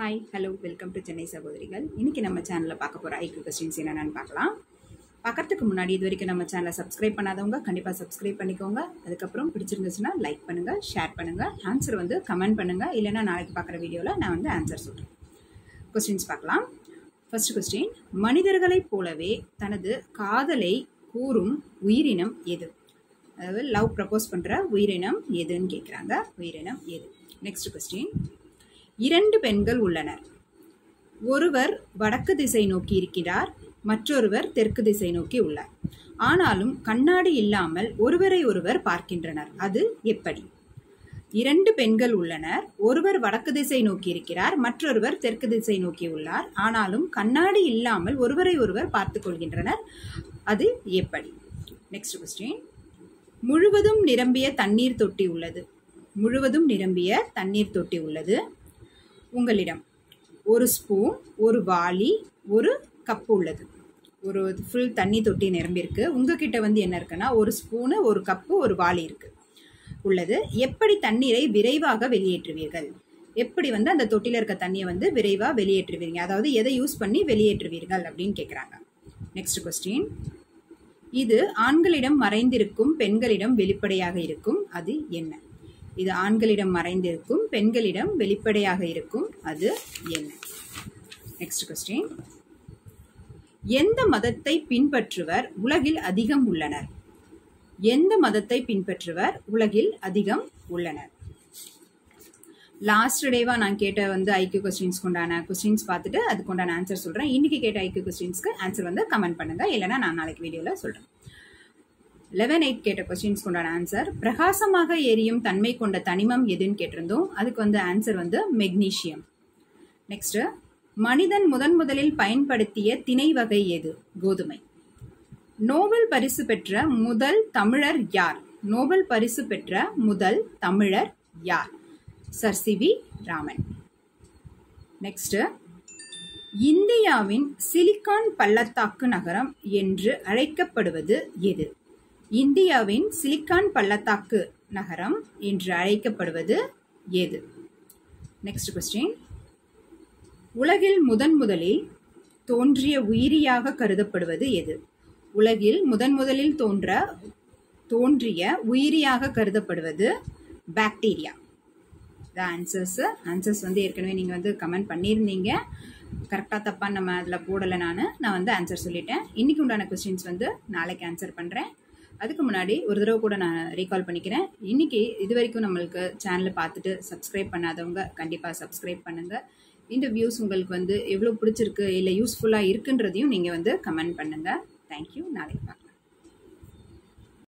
Hi hello welcome to Chennai சகோதரிகள் இன்றைக்கி நம்ம சேனலில் பார்க்க போகிற ஐக்கு கொஸ்டின்ஸ் என்னென்னு பார்க்கலாம். பார்க்கறதுக்கு முன்னாடி இது வரைக்கும் நம்ம சேனலை சப்ஸ்கிரைப் பண்ணாதவங்க கண்டிப்பாக சப்ஸ்கிரைப் பண்ணிக்கோங்க. அதுக்கப்புறம் பிடிச்சிருந்துச்சுன்னா லைக் பண்ணுங்கள் ஷேர் பண்ணுங்கள் ஆன்சர் வந்து கமெண்ட் பண்ணுங்கள் இல்லைன்னா நாளைக்கு பார்க்குற வீடியோவில் நான் வந்து ஆன்சர் சொல்கிறேன் கொஸ்டின்ஸ் பார்க்கலாம். ஃபர்ஸ்ட் கொஸ்டின் மனிதர்களைப் போலவே தனது காதலை கூறும் உயிரினம் எது? அதாவது லவ் ப்ரப்போஸ் பண்ணுற உயிரினம் எதுன்னு கேட்குறாங்க உயிரினம் எது? நெக்ஸ்ட் கொஸ்டின் இரண்டு பெண்கள் உள்ளனர். ஒருவர் வடக்கு திசை நோக்கி இருக்கிறார் மற்றொருவர் தெற்கு திசை நோக்கி உள்ளார். ஆனாலும் கண்ணாடி இல்லாமல் ஒருவரை ஒருவர் பார்க்கின்றனர். அது எப்படி? இரண்டு பெண்கள் உள்ளனர். ஒருவர் வடக்கு திசை நோக்கி இருக்கிறார் மற்றொருவர் தெற்கு திசை நோக்கி உள்ளார். ஆனாலும் கண்ணாடி இல்லாமல் ஒருவரை ஒருவர் பார்த்துக் கொள்கின்றனர். அது எப்படி? நெக்ஸ்ட் கொஸ்டின் முழுவதும் நிரம்பிய தண்ணீர் தொட்டி உள்ளது. முழுவதும் நிரம்பிய தண்ணீர் தொட்டி உள்ளது. உங்களிடம் ஒரு ஸ்பூன் ஒரு வாளி ஒரு கப்பு உள்ளது. ஒரு ஃபுல் தண்ணி தொட்டி நிரம்பியிருக்கு உங்ககிட்ட வந்து என்ன இருக்குன்னா ஒரு ஸ்பூனு ஒரு கப்பு ஒரு வாளி இருக்கு. உள்ளது. எப்படி தண்ணீரை விரைவாக வெளியேற்றுவீர்கள்? எப்படி வந்து அந்த தொட்டியில் இருக்க தண்ணியை வந்து விரைவாக வெளியேற்றுவீங்க? அதாவது எதை யூஸ் பண்ணி வெளியேற்றுவீர்கள் அப்படின்னு கேட்குறாங்க நெக்ஸ்ட் கொஸ்டின் இது ஆண்களிடம் மறைந்திருக்கும் பெண்களிடம் வெளிப்படையாக இருக்கும். அது என்ன? இது ஆண்களிடம் மறைந்திருக்கும் பெண்களிடம் வெளிப்படையாக இருக்கும். அது என்ன நெக்ஸ்ட் கொஸ்டின் எந்த மதத்தை பின்பற்றுவர்? உலகில் அதிகம் உள்ளனர். எந்த மதத்தை பின்பற்றுவர்? உலகில் அதிகம் உள்ளனர். லாஸ்ட் டேவா நான் கேட்ட வந்து ஐக்கிய கொஸ்டின்ஸ் கொண்டான கொஸ்டின்ஸ் பார்த்துட்டு அதுக்கு உண்டான ஆன்சர் சொல்கிறேன் இன்னைக்கு கேட்ட ஐக்கிய கொஸ்டின்ஸ்க்கு ஆன்சர் வந்து கமெண்ட் பண்ணுங்க. இல்லைன்னா நான் நாளைக்கு வீடியோவில் சொல்கிறேன் லெவன் எயிட் கேட்ட கொஸ்டின்ஸ்க்கு உண்டான ஆன்சர் பிரகாசமாக எரியும் தன்மை கொண்ட தனிமம் எதுன்னு கேட்டிருந்தோம். அதுக்கு வந்து ஆன்சர் வந்து மெக்னீஷியம் நெக்ஸ்ட் மனிதன் முதன் முதலில் பயன்படுத்திய திணை வகை எது? கோதுமை. நோபல் பரிசு பெற்ற முதல் தமிழர் யார்? நோபல் பரிசு பெற்ற முதல் தமிழர் யார்? Sir C V Raman next இந்தியாவின் சிலிக்கான் பள்ளத்தாக்கு நகரம் என்று அழைக்கப்படுவது எது? இந்தியாவின் சிலிக்கான் பள்ளத்தாக்கு நகரம் என்று அழைக்கப்படுவது எது நெக்ஸ்ட் கொஸ்டின் உலகில் முதன் முதலில் தோன்றிய உயிரியாக கருதப்படுவது எது? உலகில் முதன் முதலில் தோன்ற தோன்றிய உயிரியாக கருதப்படுவது பாக்டீரியா த ஆன்சர்ஸ் ஆன்சர்ஸ் வந்து ஏற்கனவே நீங்கள் வந்து கமெண்ட் பண்ணியிருந்தீங்க. கரெக்டாக தப்பாக நம்ம அதில் போடலை நான். நான் வந்து ஆன்சர் சொல்லிட்டேன். இன்னைக்கு உண்டான கொஸ்டின்ஸ் வந்து நாளைக்கு ஆன்சர் பண்ணுறேன் அதுக்கு முன்னாடி ஒரு தடவை கூட நான் ரீகால் பண்ணிக்கிறேன். இன்னைக்கு இது வரைக்கும் நம்மளுக்கு சேனலை பார்த்துட்டு சப்ஸ்கிரைப் பண்ணாதவங்க கண்டிப்பாக சப்ஸ்கிரைப் பண்ணுங்கள் இந்த வியூஸ் உங்களுக்கு வந்து எவ்வளோ பிடிச்சிருக்கு இல்லை யூஸ்ஃபுல்லாக இருக்குன்றதையும் நீங்கள் வந்து கமெண்ட் பண்ணுங்கள் தேங்க்யூ நாளைக்கு பார்க்கலாம்.